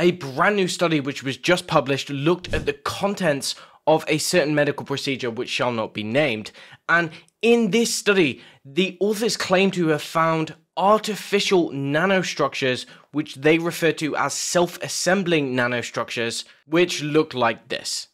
A brand new study which was just published looked at the contents of a certain medical procedure which shall not be named. And in this study, the authors claim to have found artificial nanostructures, which they refer to as self assembling nanostructures, which look like this.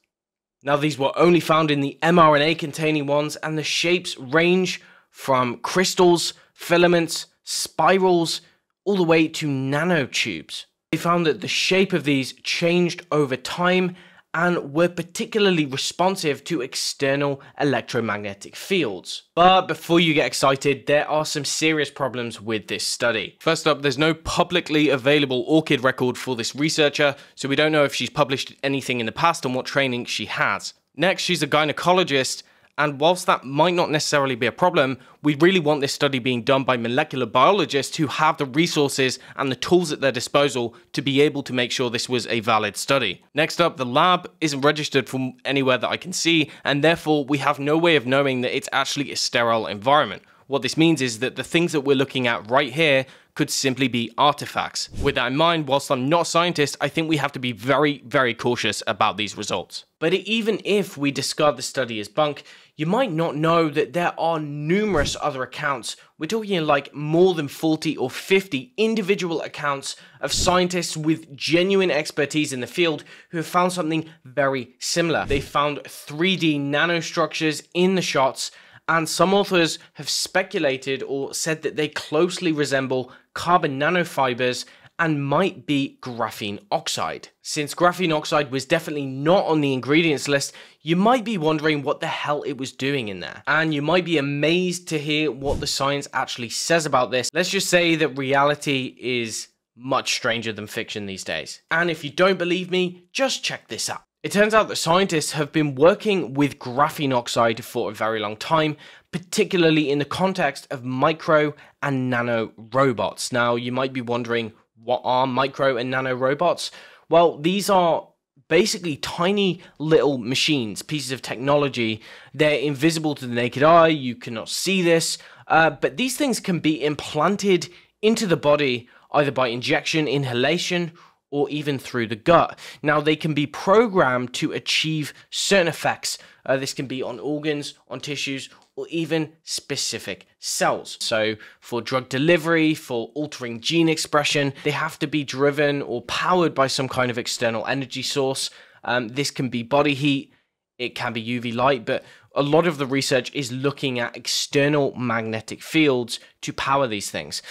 Now, these were only found in the mRNA containing ones, and the shapes range from crystals, filaments, spirals, all the way to nanotubes. They found that the shape of these changed over time and were particularly responsive to external electromagnetic fields. But before you get excited, there are some serious problems with this study. First up, there's no publicly available ORCID record for this researcher, so we don't know if she's published anything in the past and what training she has. Next, she's a gynecologist and whilst that might not necessarily be a problem, we really want this study being done by molecular biologists who have the resources and the tools at their disposal to be able to make sure this was a valid study. Next up, the lab isn't registered from anywhere that I can see, and therefore we have no way of knowing that it's actually a sterile environment. What this means is that the things that we're looking at right here could simply be artifacts. With that in mind, whilst I'm not a scientist, I think we have to be very, very cautious about these results. But even if we discard the study as bunk, you might not know that there are numerous other accounts. We're talking like more than 40 or 50 individual accounts of scientists with genuine expertise in the field who have found something very similar. They found 3D nanostructures in the shots and some authors have speculated or said that they closely resemble carbon nanofibers and might be graphene oxide. Since graphene oxide was definitely not on the ingredients list, you might be wondering what the hell it was doing in there. And you might be amazed to hear what the science actually says about this. Let's just say that reality is much stranger than fiction these days. And if you don't believe me, just check this out. It turns out that scientists have been working with graphene oxide for a very long time, particularly in the context of micro and nano robots. Now, you might be wondering, what are micro and nano robots? Well, these are basically tiny little machines, pieces of technology. They're invisible to the naked eye, you cannot see this, uh, but these things can be implanted into the body either by injection, inhalation, or even through the gut. Now, they can be programmed to achieve certain effects. Uh, this can be on organs, on tissues, or even specific cells. So, for drug delivery, for altering gene expression, they have to be driven or powered by some kind of external energy source. Um, this can be body heat, it can be UV light, but a lot of the research is looking at external magnetic fields to power these things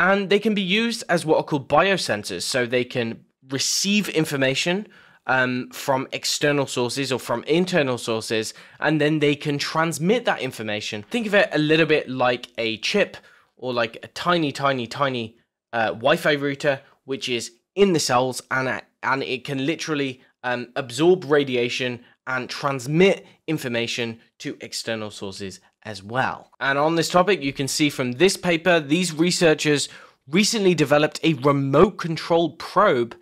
and they can be used as what are called biosensors. So they can receive information um, from external sources or from internal sources, and then they can transmit that information. Think of it a little bit like a chip or like a tiny, tiny, tiny uh, Wi-Fi router, which is in the cells, and and it can literally um, absorb radiation and transmit information to external sources as well. And on this topic, you can see from this paper, these researchers recently developed a remote controlled probe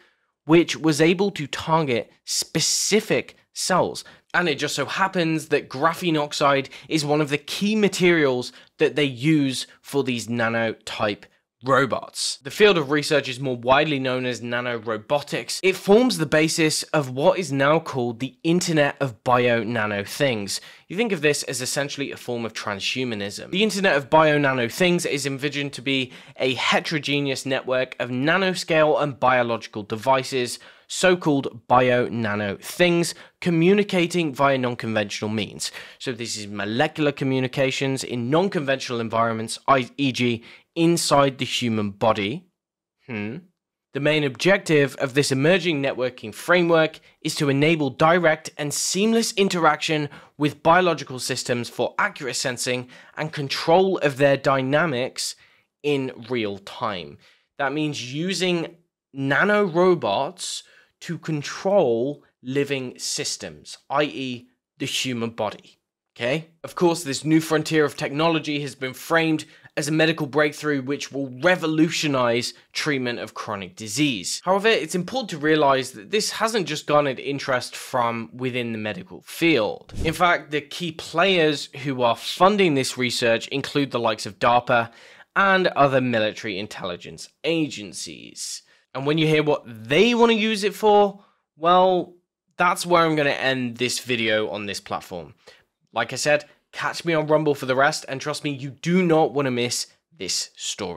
which was able to target specific cells. And it just so happens that graphene oxide is one of the key materials that they use for these nanotype robots. The field of research is more widely known as nanorobotics. It forms the basis of what is now called the Internet of Bio Nano Things. You think of this as essentially a form of transhumanism. The Internet of Bio Nano Things is envisioned to be a heterogeneous network of nanoscale and biological devices so-called bio nano things communicating via non-conventional means. So this is molecular communications in non-conventional environments, e.g inside the human body. Hmm. The main objective of this emerging networking framework is to enable direct and seamless interaction with biological systems for accurate sensing and control of their dynamics in real time. That means using nano robots to control living systems, i.e., the human body. Okay? Of course, this new frontier of technology has been framed as a medical breakthrough which will revolutionize treatment of chronic disease. However, it's important to realize that this hasn't just garnered interest from within the medical field. In fact, the key players who are funding this research include the likes of DARPA and other military intelligence agencies. And when you hear what they want to use it for, well, that's where I'm going to end this video on this platform. Like I said, catch me on Rumble for the rest, and trust me, you do not want to miss this story.